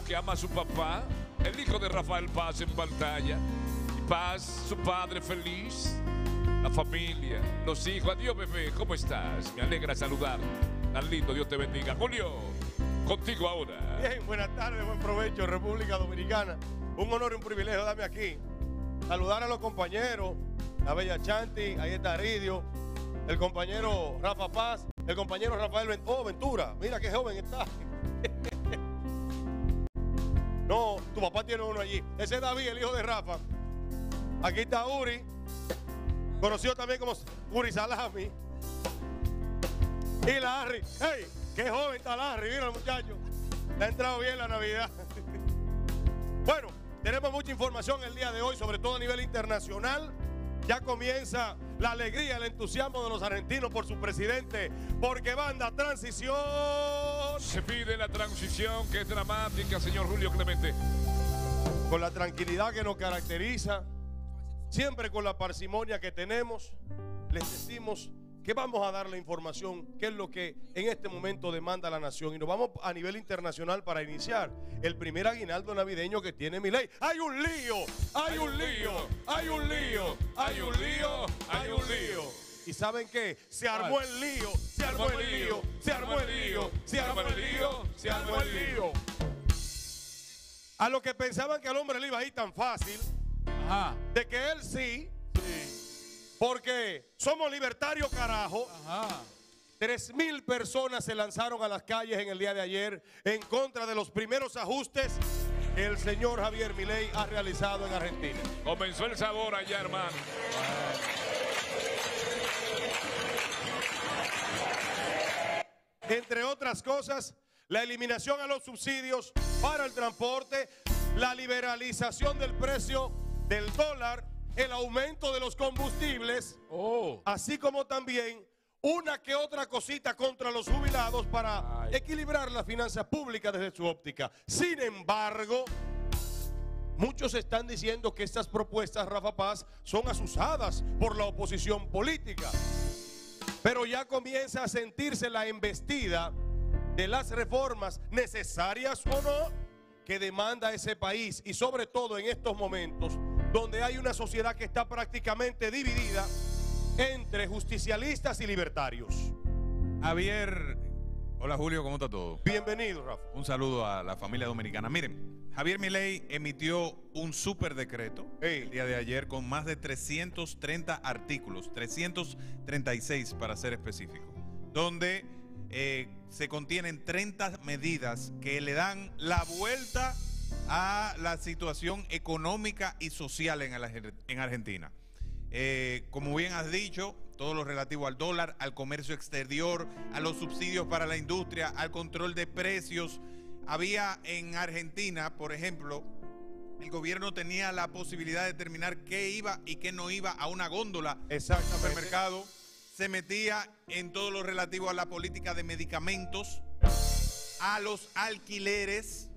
lo que ama a su papá, el hijo de Rafael Paz en pantalla. Y Paz, su padre feliz, la familia, los hijos. Adiós, bebé, ¿cómo estás? Me alegra saludar. Tan lindo, Dios te bendiga. Julio, contigo ahora. Bien, buenas tardes, buen provecho, República Dominicana. Un honor y un privilegio darme aquí. Saludar a los compañeros, la Bella Chanti, ahí está Ridio, el compañero Rafa Paz, el compañero Rafael oh, Ventura. Mira qué joven está. Tu papá tiene uno allí. Ese es David, el hijo de Rafa. Aquí está Uri, conocido también como Uri Salami. Y Larry. ¡Hey! ¡Qué joven está Larry! Mira el muchacho. Le ha entrado bien la Navidad. Bueno, tenemos mucha información el día de hoy, sobre todo a nivel internacional. Ya comienza la alegría, el entusiasmo de los argentinos por su presidente, porque banda transición. Se pide la transición que es dramática, señor Julio Clemente. Con la tranquilidad que nos caracteriza, siempre con la parsimonia que tenemos, les decimos que vamos a dar la información, que es lo que en este momento demanda la nación. Y nos vamos a nivel internacional para iniciar el primer aguinaldo navideño que tiene mi ley. ¡Hay un lío! ¡Hay un lío! ¡Hay un lío! ¡Hay un lío! ¡Hay un lío! ¿Y saben qué? Se armó el lío, se armó el lío, se armó el lío, se armó el lío, se armó el lío. A los que pensaban que al hombre le iba a ir tan fácil, de que él sí, porque somos libertarios, carajo. Ajá. Tres mil personas se lanzaron a las calles en el día de ayer en contra de los primeros ajustes que el señor Javier Milei ha realizado en Argentina. Comenzó el sabor allá, hermano. Entre otras cosas, la eliminación a los subsidios para el transporte, la liberalización del precio del dólar, el aumento de los combustibles, Oh. así como también una que otra cosita contra los jubilados para Ay. equilibrar las finanzas públicas desde su óptica. Sin embargo, muchos están diciendo que estas propuestas, Rafa Paz, son asusadas por la oposición política. Pero ya comienza a sentirse la embestida de las reformas necesarias o no que demanda ese país y sobre todo en estos momentos donde hay una sociedad que está prácticamente dividida entre justicialistas y libertarios. Javier. Hola Julio, ¿cómo está todo? Bienvenido, Rafa. Un saludo a la familia dominicana. Miren, Javier Milei emitió un super decreto el día de ayer con más de 330 artículos, 336 para ser específico, donde eh, se contienen 30 medidas que le dan la vuelta a la situación económica y social en, el- en Argentina. Eh, como bien has dicho, todo lo relativo al dólar, al comercio exterior, a los subsidios para la industria, al control de precios. Había en Argentina, por ejemplo, el gobierno tenía la posibilidad de determinar qué iba y qué no iba a una góndola Exactamente. supermercado. Se metía en todo lo relativo a la política de medicamentos, a los alquileres.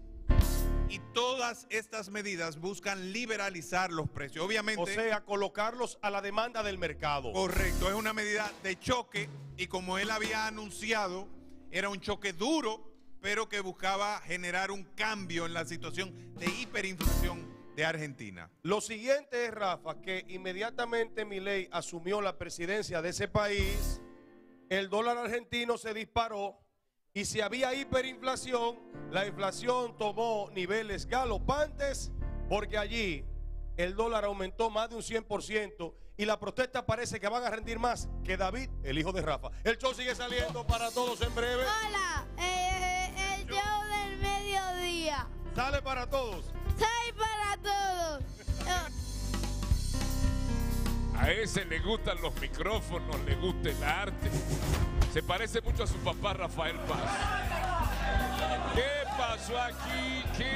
Y todas estas medidas buscan liberalizar los precios. Obviamente. O sea, colocarlos a la demanda del mercado. Correcto, es una medida de choque y como él había anunciado, era un choque duro, pero que buscaba generar un cambio en la situación de hiperinflación de Argentina. Lo siguiente es, Rafa, que inmediatamente Milei asumió la presidencia de ese país, el dólar argentino se disparó y si había hiperinflación, la inflación tomó niveles galopantes porque allí el dólar aumentó más de un 100% y la protesta parece que van a rendir más que David, el hijo de Rafa. El show sigue saliendo para todos en breve. Hola, eh, el show del mediodía. Sale para todos. Soy para todos. Eh, A ese le gustan los micrófonos, le gusta el arte. Se parece mucho a su papá Rafael Paz. ¿Qué pasó aquí? ¿Qué